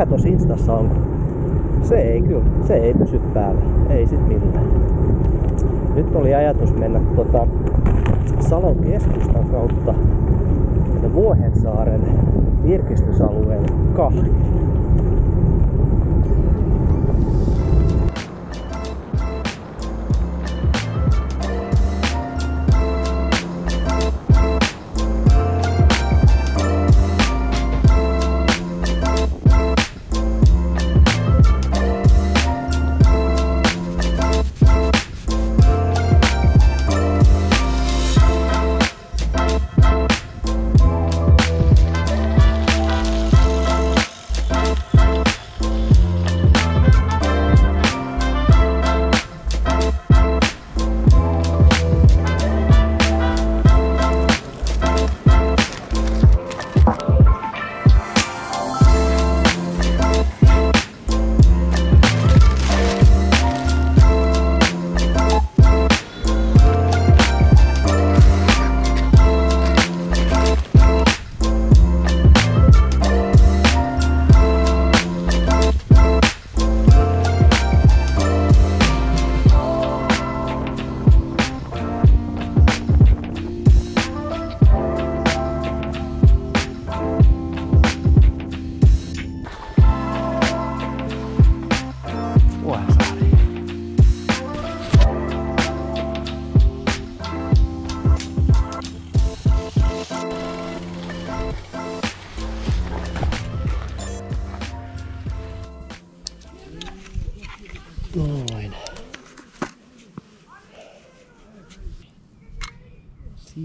vähän tossa instassa on. Se ei kyllä, se ei pysy päällä. Ei sit millään. Nyt oli ajatus mennä tota Salon keskustan kautta Vuohensaaren virkistysalueen kahviin.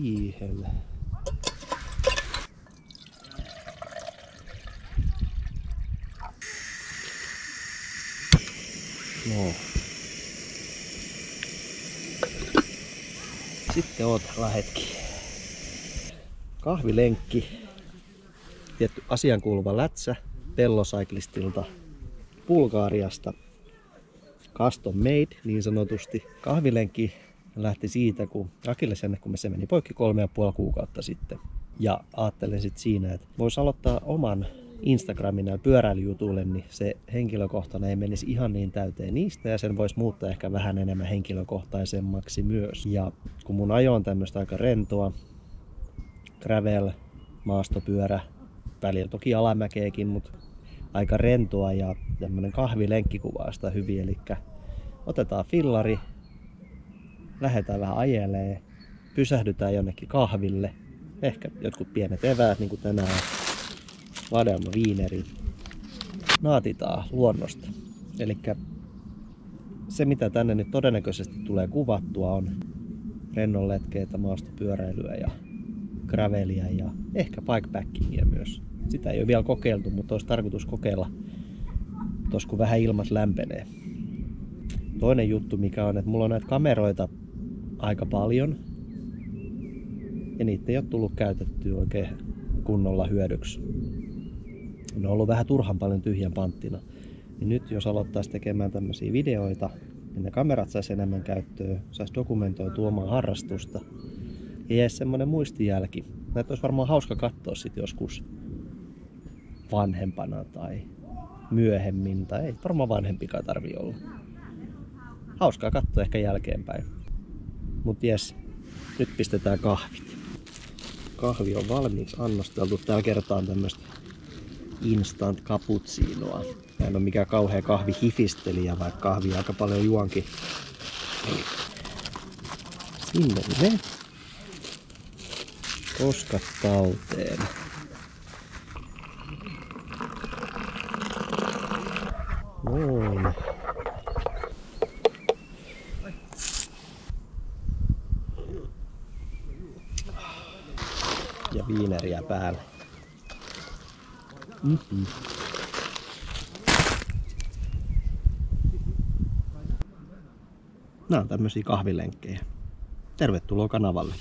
Siihen. No. Sitten ootella hetki. Kahvilenkki. Tietty asian kuuluva lätsä Pellosaiklistilta Bulgaariasta. Custom made niin sanotusti. Kahvilenkki lähti siitä, kun Akillesjänne, kun se meni poikki kolme ja puoli kuukautta sitten. Ja ajattelin sitten siinä, että voisi aloittaa oman Instagramin ja pyöräilyjutuille, niin se henkilökohtainen ei menisi ihan niin täyteen niistä ja sen voisi muuttaa ehkä vähän enemmän henkilökohtaisemmaksi myös. Ja kun mun ajo on tämmöistä aika rentoa, gravel, maastopyörä, välillä toki alamäkeekin, mutta aika rentoa ja tämmönen kahvilenkki kuvaa sitä hyvin, eli otetaan fillari, lähdetään vähän ajelee, pysähdytään jonnekin kahville, ehkä jotkut pienet eväät niin kuin tänään, vadelma viineri, naatitaan luonnosta. Eli se mitä tänne nyt todennäköisesti tulee kuvattua on rennonletkeitä, maastopyöräilyä ja gravelia ja ehkä bikepackingia myös. Sitä ei ole vielä kokeiltu, mutta olisi tarkoitus kokeilla tos kun vähän ilmat lämpenee. Toinen juttu mikä on, että mulla on näitä kameroita aika paljon. Ja niitä ei ole tullut käytettyä oikein kunnolla hyödyksi. Ne on ollut vähän turhan paljon tyhjän panttina. Niin nyt jos aloittaisi tekemään tämmöisiä videoita, niin ne kamerat saisi enemmän käyttöä, saisi dokumentoitua omaa harrastusta. Ja jäisi semmonen muistijälki. Näitä olisi varmaan hauska katsoa sit joskus vanhempana tai myöhemmin, tai ei varmaan vanhempikaan tarvi olla. Hauskaa katsoa ehkä jälkeenpäin. Mut jes, nyt pistetään kahvit. Kahvi on valmiiksi annosteltu. Tällä kertaa on tämmöstä instant cappuccinoa. Mä en ole mikään kauhea kahvihifistelijä, vaikka kahvi aika paljon juonkin. Sinne ne. Koskat talteen. Noin. Ja viineriä päälle. Mm-hmm. Nämä on tämmöisiä kahvilenkkejä. Tervetuloa kanavalle.